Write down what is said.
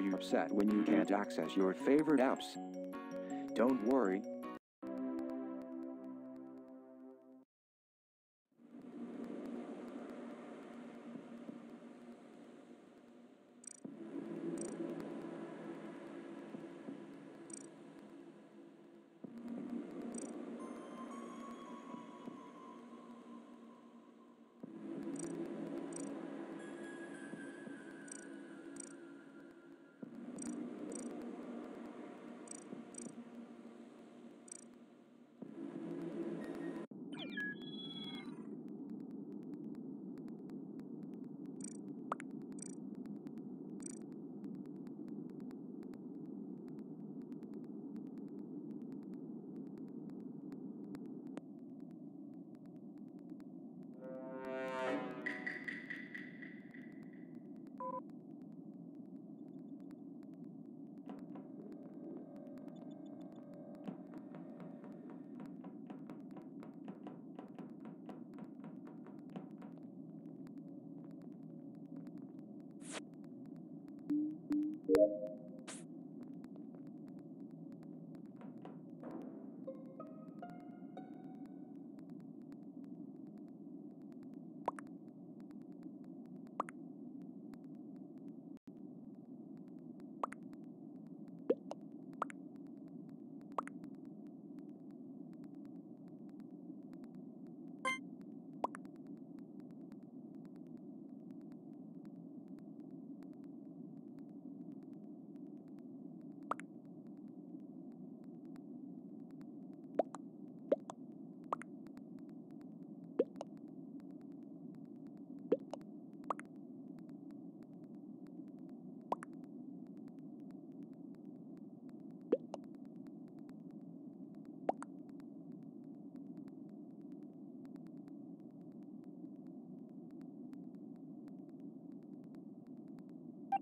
Are you upset when you can't access your favorite apps? Don't worry.